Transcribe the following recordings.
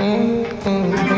Mm-hmm.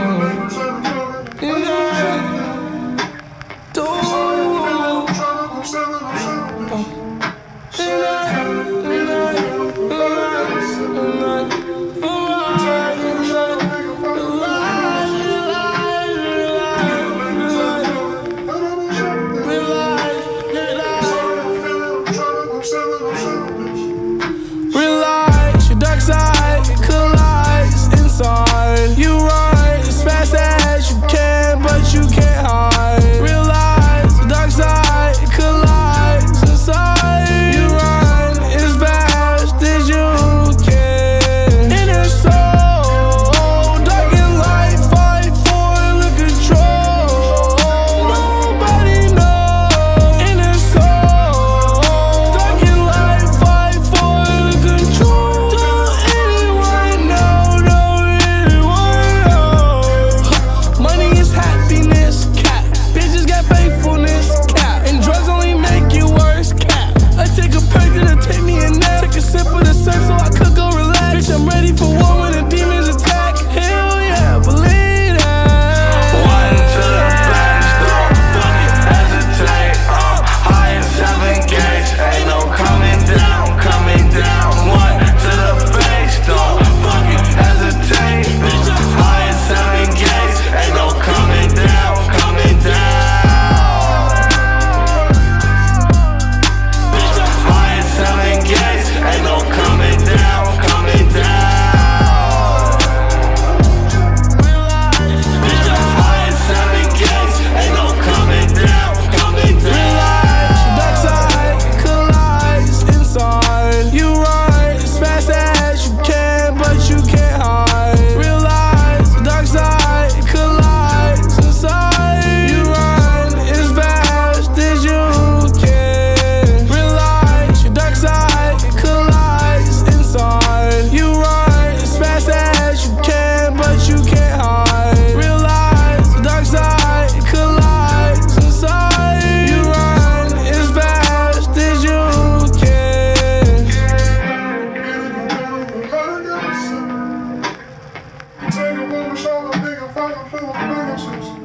I'm.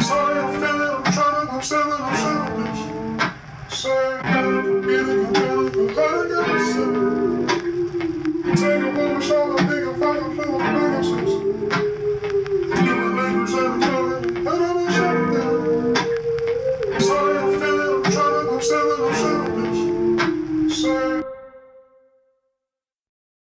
Sorry, I'm feeling, I'm trying, I'm selling, I'm selling this.